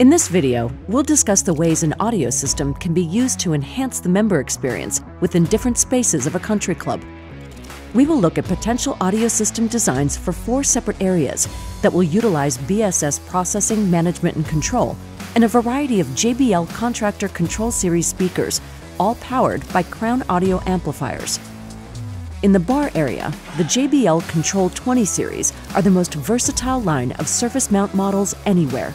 In this video, we'll discuss the ways an audio system can be used to enhance the member experience within different spaces of a country club. We will look at potential audio system designs for four separate areas that will utilize BSS processing, management, and control, and a variety of JBL Contractor Control Series speakers, all powered by Crown Audio amplifiers. In the bar area, the JBL Control 20 series are the most versatile line of surface mount models anywhere.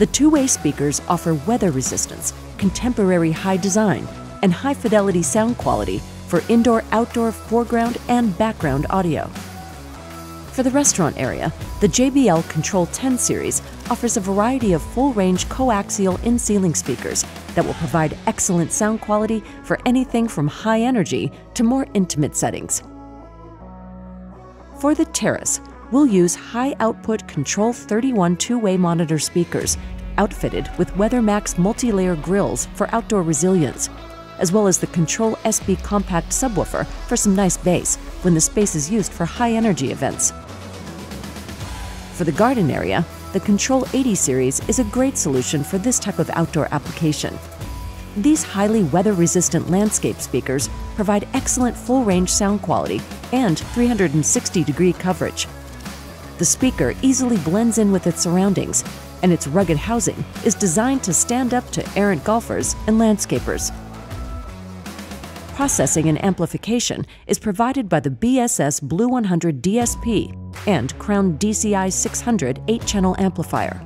The two-way speakers offer weather resistance, contemporary high design, and high fidelity sound quality for indoor-outdoor foreground and background audio. For the restaurant area, the JBL Control 10 series offers a variety of full-range coaxial in-ceiling speakers that will provide excellent sound quality for anything from high energy to more intimate settings. For the terrace, we'll use high output Control 31 two way monitor speakers outfitted with WeatherMax multi layer grills for outdoor resilience, as well as the Control SB compact subwoofer for some nice bass when the space is used for high energy events. For the garden area, the Control 80 series is a great solution for this type of outdoor application. These highly weather resistant landscape speakers provide excellent full range sound quality and 360 degree coverage. The speaker easily blends in with its surroundings, and its rugged housing is designed to stand up to errant golfers and landscapers. Processing and amplification is provided by the BSS BLU-100 DSP and Crown DCI 600 8 channel amplifier.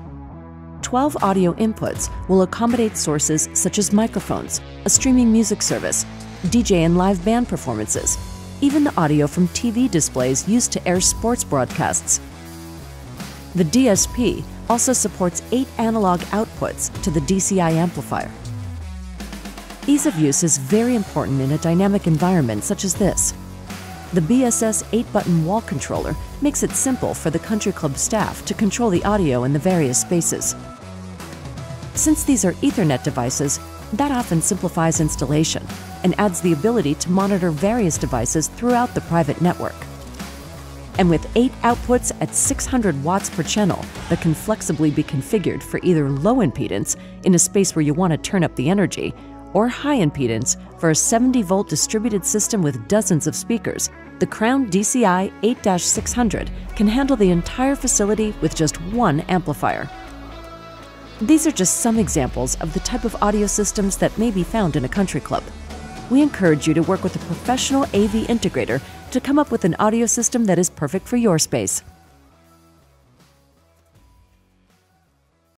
12 audio inputs will accommodate sources such as microphones, a streaming music service, DJ and live band performances, even the audio from TV displays used to air sports broadcasts the DSP also supports eight analog outputs to the DCI amplifier. Ease of use is very important in a dynamic environment such as this. The BSS 8-button wall controller makes it simple for the country club staff to control the audio in the various spaces. Since these are Ethernet devices, that often simplifies installation and adds the ability to monitor various devices throughout the private network and with eight outputs at 600 watts per channel that can flexibly be configured for either low impedance in a space where you want to turn up the energy, or high impedance for a 70 volt distributed system with dozens of speakers, the Crown DCI 8 600 can handle the entire facility with just one amplifier. These are just some examples of the type of audio systems that may be found in a country club. We encourage you to work with a professional AV integrator to come up with an audio system that is perfect for your space.